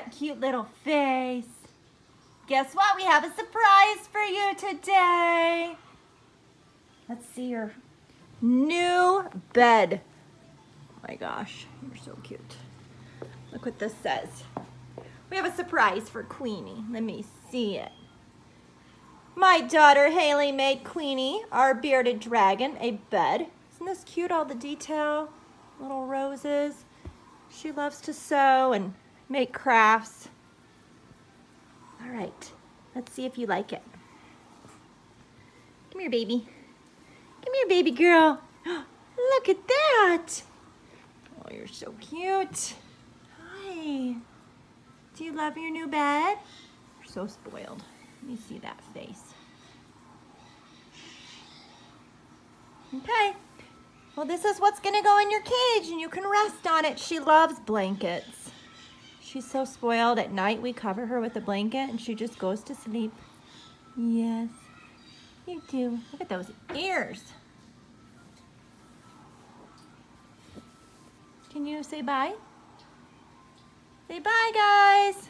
cute little face. Guess what? We have a surprise for you today. Let's see your new bed. Oh my gosh, you're so cute. Look what this says. We have a surprise for Queenie. Let me see it. My daughter Haleigh made Queenie, our bearded dragon, a bed. Isn't this cute, all the detail? Little roses. She loves to sew and make crafts. All right, let's see if you like it. Come here, baby. Come here, baby girl. Look at that. Oh, you're so cute. Hi. Do you love your new bed? You're so spoiled. Let me see that face. Okay. Well, this is what's going to go in your cage, and you can rest on it. She loves blankets. She's so spoiled. At night, we cover her with a blanket, and she just goes to sleep. Yes, you do. Look at those ears. Can you say bye? Say bye, guys.